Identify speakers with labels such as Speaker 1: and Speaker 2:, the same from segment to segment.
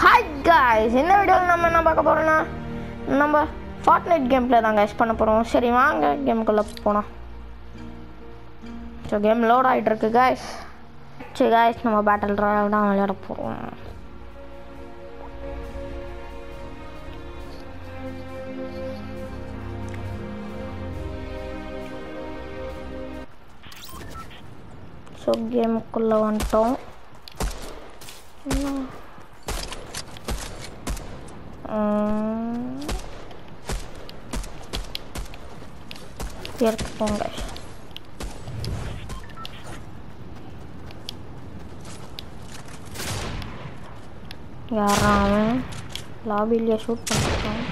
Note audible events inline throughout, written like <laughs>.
Speaker 1: Hi guys இந்த வீடியோவில் நம்ம என்ன பார்க்க போகிறோன்னா நம்ம ஃபார்ட்நைட் கேம் பிளே தான் கைஸ் பண்ண போகிறோம் சரி வாங்க கேமுக்குள்ளே போனோம் ஸோ கேம் லோட் ஆகிட்டுருக்கு காய்ஸ் சரி காய்ஸ் நம்ம பேட்டில் ராயல் தான் விளையாட போகிறோம் ஸோ கேமுக்குள்ளே வந்துட்டோம். போங்க யாரா அவன் லாபிலேயே ஷூட் பண்ணிருக்கான்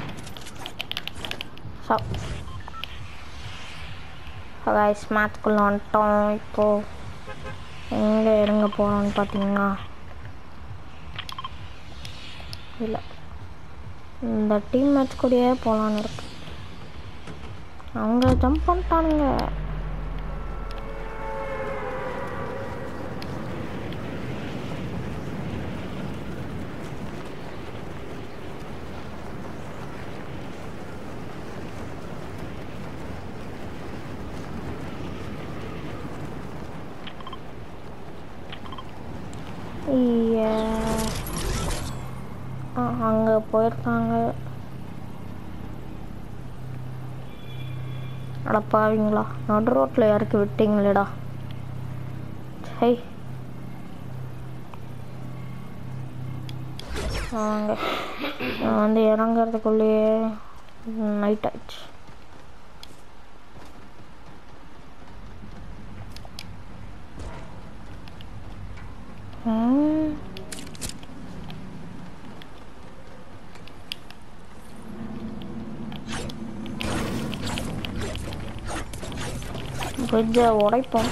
Speaker 1: சப் கைஸ் மேட்ச்குள்ளே வந்துட்டோம் இப்போது எங்கே இறங்க போகிறோம்னு பார்த்தீங்கன்னா இல்லை. இந்த டீம் மேட்ச் கூடயே போகலான்னு இருக்கு. அவங்க ஜம்ப் பண்ணிட்டானுங்க Yeah. அங்கே போயிருக்காங்க அட நடு ரோட்டில் இறக்கி விட்டீங்களேடா. ஹை. வாங்க. நான் வந்து இறங்குறதுக்குள்ளேயே நைட் ஆயிடுச்சு. ம். கொஞ்சம் உடைப்போம்.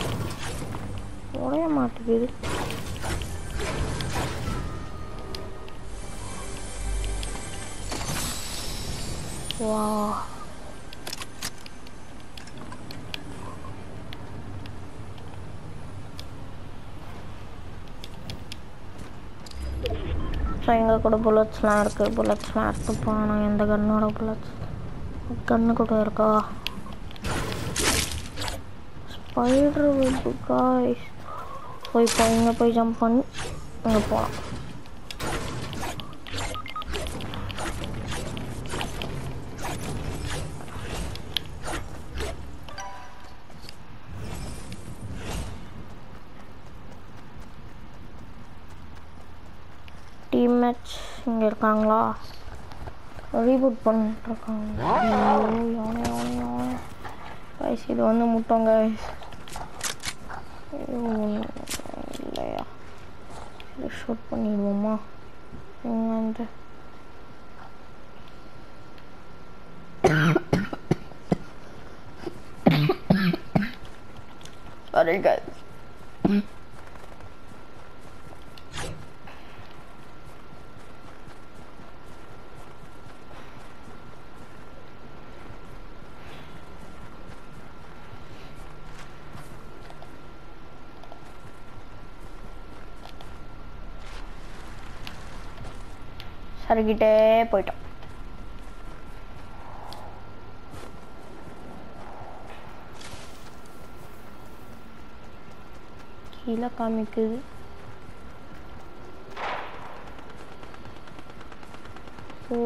Speaker 1: உடைய மாட்டேங்குது. வா. ஸோ எங்கள் கூட புல்லட்ஸ்லாம் இருக்குது புல்லட்ஸ்லாம் எடுத்து போனோம் எந்த கன்னோட புல்லட்ஸ் கன்று கூட இருக்கா? ஸ்பைடர் வெப்பு காய்ஸ் போய் இப்போ இங்கே போய் ஜம்ப் பண்ணி இங்கே போகலாம் டீம் மேட்ச் இங்கே இருக்காங்களா ரீபூட் பண்ணிட்டுருக்காங்க ஐயோ யானை யானை யானை கைஸ் இது வந்து முட்டோம் கைஸ் இல்லையா இது ஷூட் பண்ணிடுவோமா இங்கே வந்து Sorry guys. சருகிட்டே போயிட்டோம். கீழே காமிக்குது. ஓ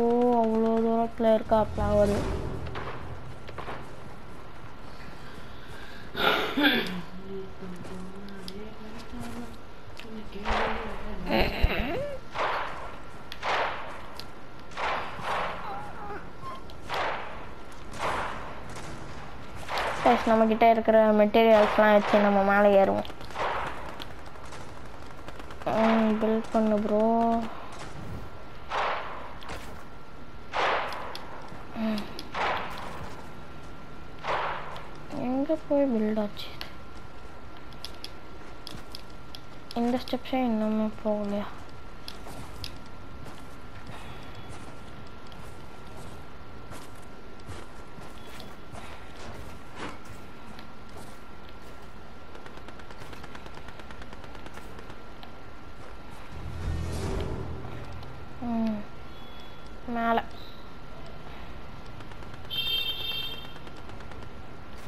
Speaker 1: அவ்வளோ தூரத்தில் இருக்கா ஃப்ளவர் ப்ளஸ் நம்மக்கிட்ட இருக்கிற மெட்டீரியல்ஸ்லாம் வச்சு நம்ம மேலே ஏறுவோம். பில்ட் பண்ணு ப்ரோ எங்கே போய் பில்ட் ஆச்சு? இந்த ஸ்டெப்ஸே இன்னுமே போகலையா?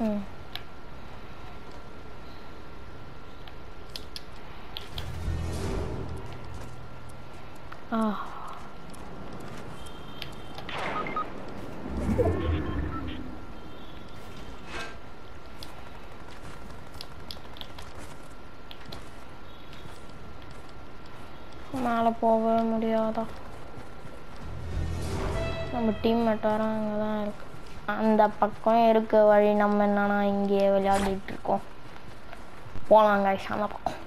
Speaker 1: ம் ஆ. மேலே போகவே முடியாதா? நம்ம டீம் மட்டும் அங்கே தான் இருக்கு. அந்த பக்கம் இருக்க வழி நம்ம என்னன்னா இங்கேயே விளையாடிட்டு இருக்கோம் போலாம் guys அந்த பக்கம்.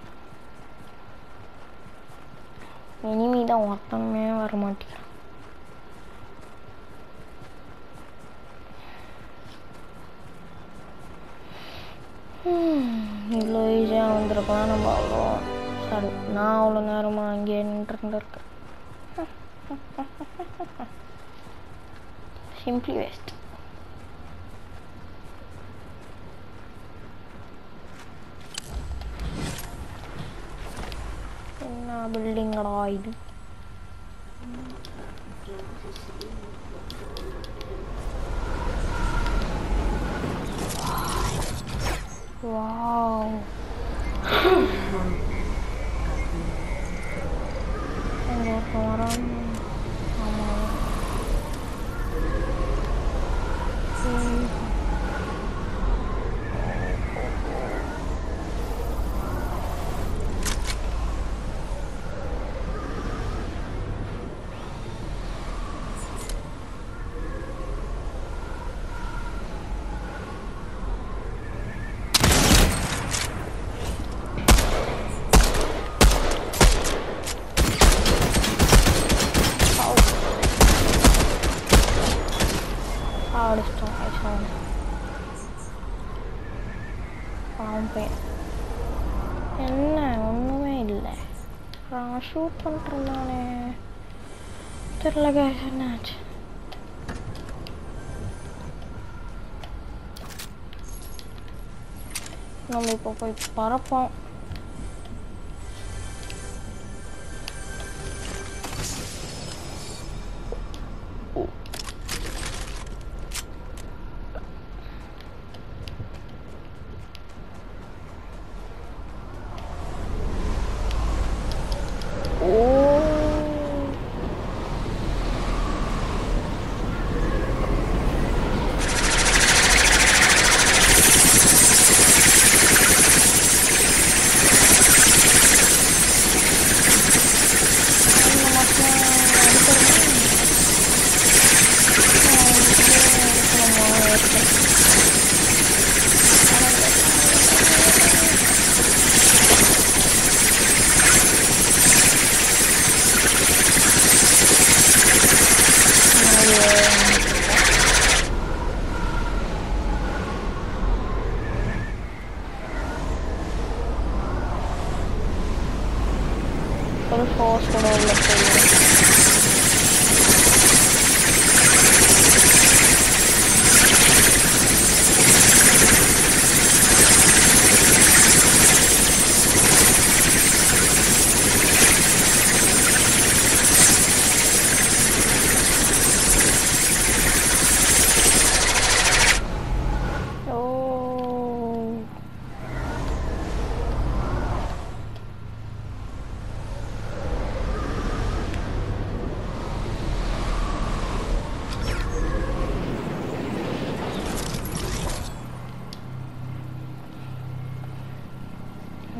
Speaker 1: இனிமே தான் ஒருத்தனுமே வர மாட்டேங்கிறான் இவ்வளோ ஈஸியாக வந்திருக்கலாம் நம்ம அவ்வளோ. சாரி நான் அவ்வளோ நேரமாக அங்கேயே நின்றுருந்துருக்கேன் சிம்பிளி <laughs> வேஸ்ட் என்ன பில்டிங்கடா இது அடிச்சிட்டோம் அடிச்சிட்டோம். பாவம் பையன் என்ன? ஒன்றுமே இல்லை. நான் ஷூட் பண்ணிட்டுருந்தானே தெரில guys என்னாச்சு நம்ம இப்போ போய் பறப்போம்.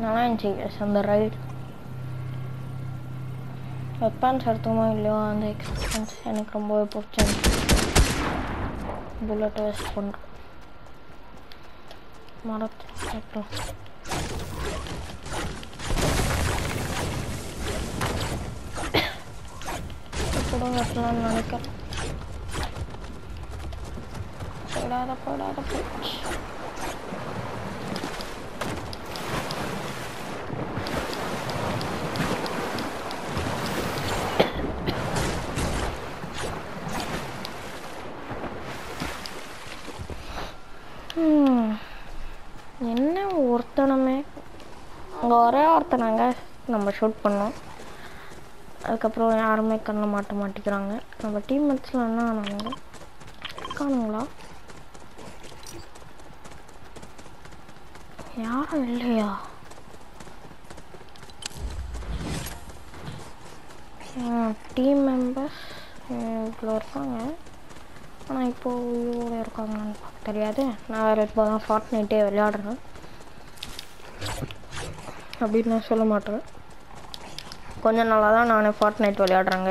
Speaker 1: nalanchik sandarait satu Panzer 2 миллион экспонс яны кромбой повчан. Буллет эспон. Марат экро. Kurang aturan itu. Sudah ada, sudah ada, sudah. ஒருத்தனமே அங்கே ஒரே ஒருத்தனாங்க நம்ம ஷூட் பண்ணோம். அதுக்கப்புறம் யாருமே கண்ணில் மாட்ட மாட்டேங்கிறாங்க. நம்ம டீம் மேட்ச்சில் என்ன ஆனாங்க? காணுங்களா யாரும் இல்லையா? டீம் மெம்பர்ஸ் இவ்வளோ இருக்காங்க. ஆனால் இப்போது இவ்வளோ இருக்காங்கன்னு பார்க்க தெரியாது. நான் வேறு இப்போ தான் ஃபார்ட் நைட்டே விளையாடுறேன். அப்படின்னு நான் சொல்ல மாட்டேன். கொஞ்சம் நல்லா தான் நானே ஃபார்ட் நைட் விளையாடுறேன்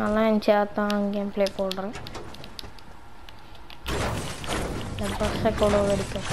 Speaker 1: நல்லா இருந்துச்சு தான் கேம் ப்ளே போடுறேன். இந்த பஸ்ஸை கூட வெடிக்கும்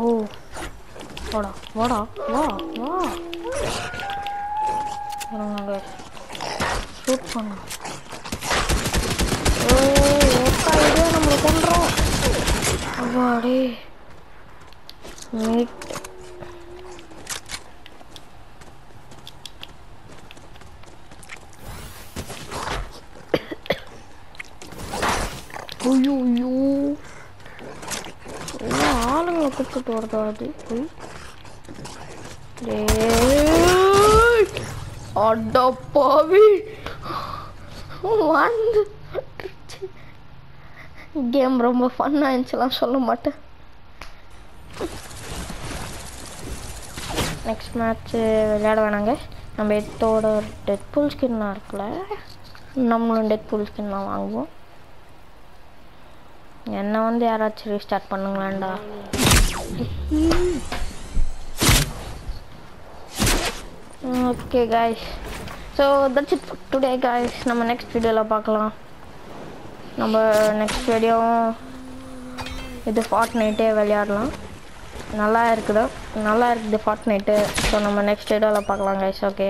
Speaker 1: ஓ வாடா வாடா வா வா. நாங்கள் ஷூட் பண்ணோம் நம்மளை மீட் ஐயோ ஐயோ. ஆளுங்களை கூப்பிட்டு வரதா அது போய் அடப்பாவி வந்து கேம் ரொம்ப ஃபன்னாக இருந்துச்சுலாம் சொல்ல மாட்டேன். நெக்ஸ்ட் மேட்ச்சு விளையாட வேணாங்க. நம்ம எத்தோட டெட் புல் ஸ்கின்லாம் இருக்குல்ல நம்மளும் டெட் புல் ஸ்கின்லாம் வாங்குவோம். என்னை வந்து யாராச்சும் restart பண்ணுங்களேன்டா okay guys so that's it today guys நம்ம நெக்ஸ்ட் வீடியோவில் பார்க்கலாம். நம்ம நெக்ஸ்ட் வீடியோவும் இது ஃபார்ட் நைட்டே விளையாடலாம். நல்லா இருக்குது? நல்லா இருக்குது ஃபார்ட் நைட்டு ஸோ நம்ம நெக்ஸ்ட் வீடியோவில் பார்க்கலாம் கைஸ் ஓகே